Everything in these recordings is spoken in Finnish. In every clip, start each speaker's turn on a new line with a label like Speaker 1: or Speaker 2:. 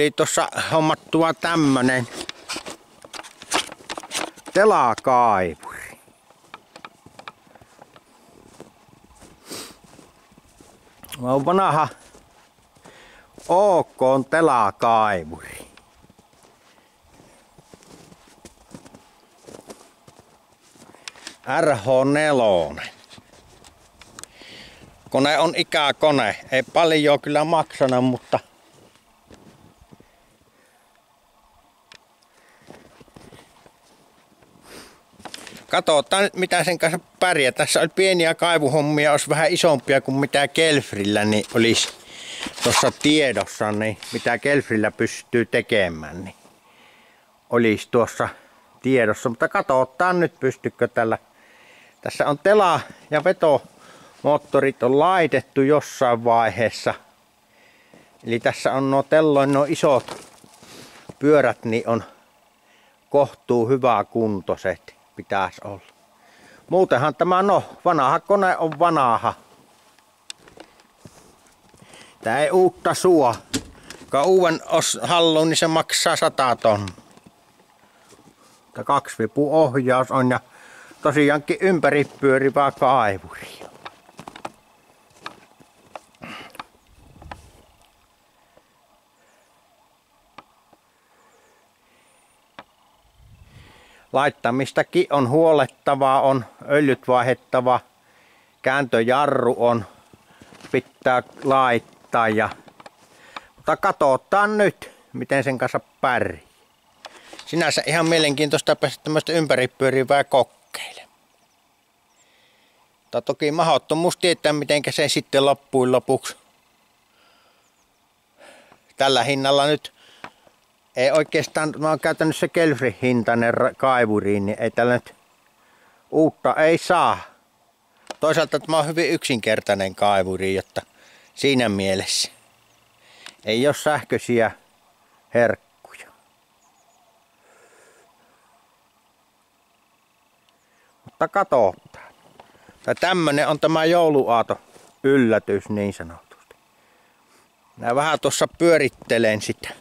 Speaker 1: tuli tuossa hommattua tämmönen telakaivuri. Mä oon vanha OK on telakaivuri. RH4. Kone on ikäkone. Ei paljon kyllä maksana, mutta Katsotaan mitä sen kanssa pärjää. Tässä oli pieniä kaivuhommia, olisi vähän isompia kuin mitä Kelfrillä niin olisi tuossa tiedossa, niin mitä Kelfrillä pystyy tekemään, niin olisi tuossa tiedossa. Mutta katsotaan nyt pystykö tällä. Tässä on tela ja vetomoottorit on laitettu jossain vaiheessa. Eli tässä on nuo telloin nuo isot pyörät, niin on kohtuu hyvää kuntoiset pitäisi olla. Muutenhan tämä no, vanha kone on vanha. Tää ei uutta suo. Kun uuden os halluun, niin se maksaa 100 ton. Kaksi vipu ohjaus on ja tosiaankin ympäri pyörivää kaivuri. Laittamistakin on huolettavaa, on öljyt vaihettava, kääntöjarru on, pitää laittaa ja mutta katsotaan nyt, miten sen kanssa pärjää. Sinänsä ihan mielenkiintoista päästä tämmöistä ympäripyörivää kokkeille. Mutta toki mahdottomuus tietää, miten se sitten loppujen lopuksi tällä hinnalla nyt ei oikeastaan, mä oon käytänyt se Kelfrin hintainen kaivuriin, niin ei tällä nyt uutta ei saa. Toisaalta tämä on hyvin yksinkertainen kaivuri, jotta siinä mielessä ei ole sähköisiä herkkuja. Mutta katsotaan. Ja tämmönen on tämä jouluaato yllätys niin sanotusti. Mä vähän tuossa pyörittelen sitä.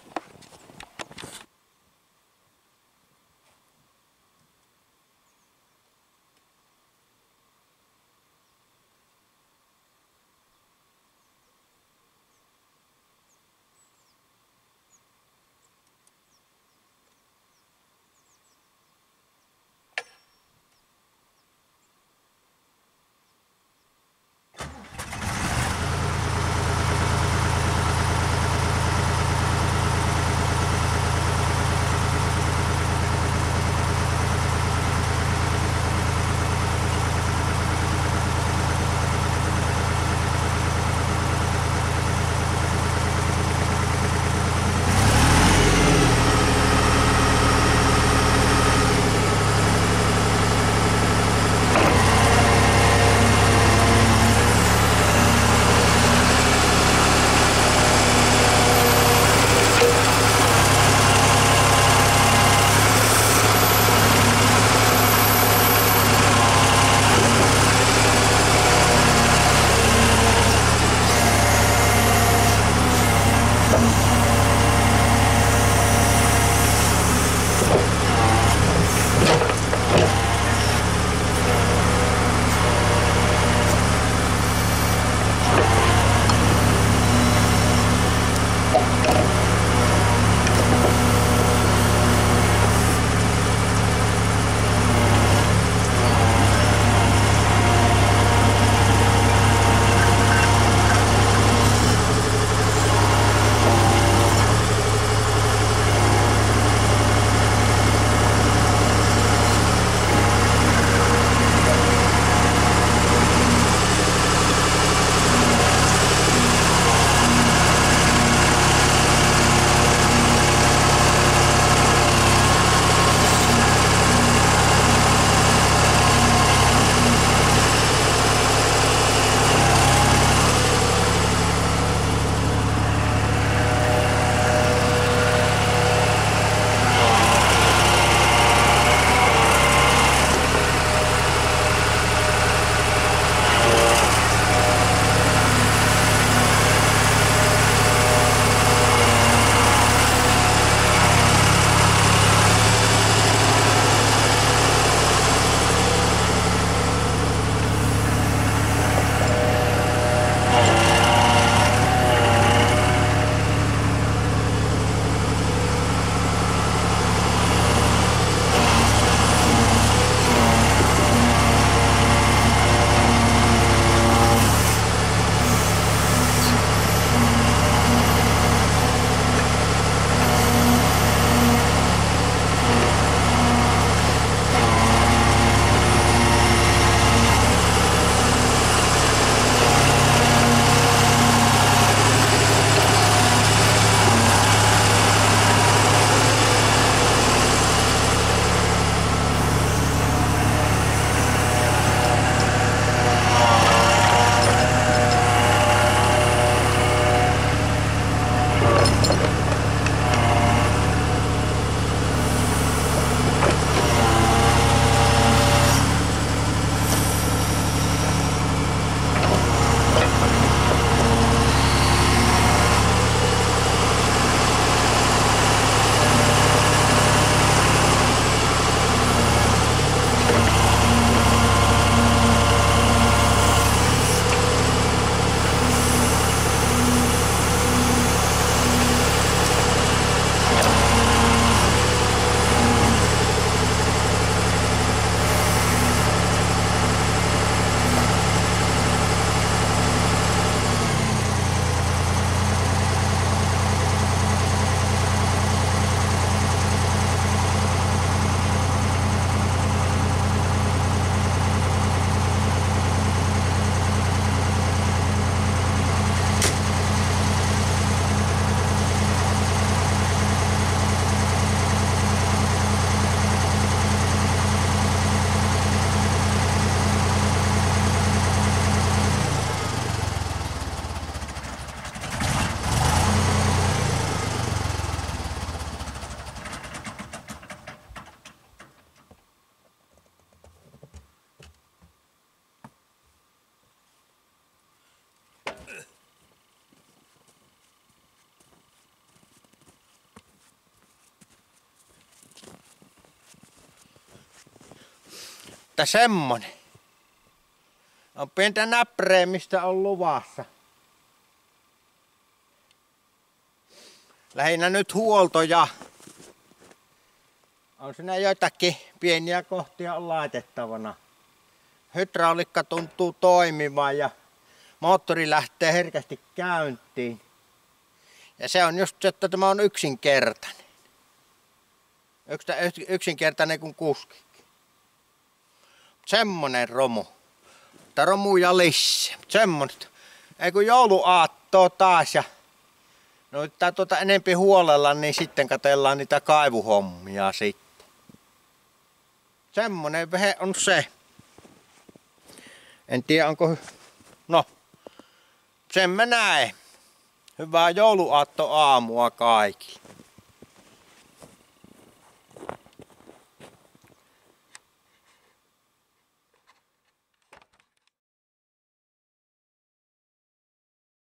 Speaker 1: Että semmonen. On pientä näppreemistä on luvassa. Lähinnä nyt huoltoja. On siinä joitakin pieniä kohtia on laitettavana. Hydraulikka tuntuu toimivan ja moottori lähtee herkästi käyntiin. Ja se on just se, että tämä on yksinkertainen. Yksinkertainen kuin kuski. Semmonen romu. Tää romuja lisää. Semmonen. Ei kun jouluaattoa taas ja No tää tuota enempi huolella, niin sitten katellaan niitä kaivuhommia sitten. Semmonen vehe on se. En tiedä onko... No, sen mä näen. Hyvää jouluaatto aamua kaikille.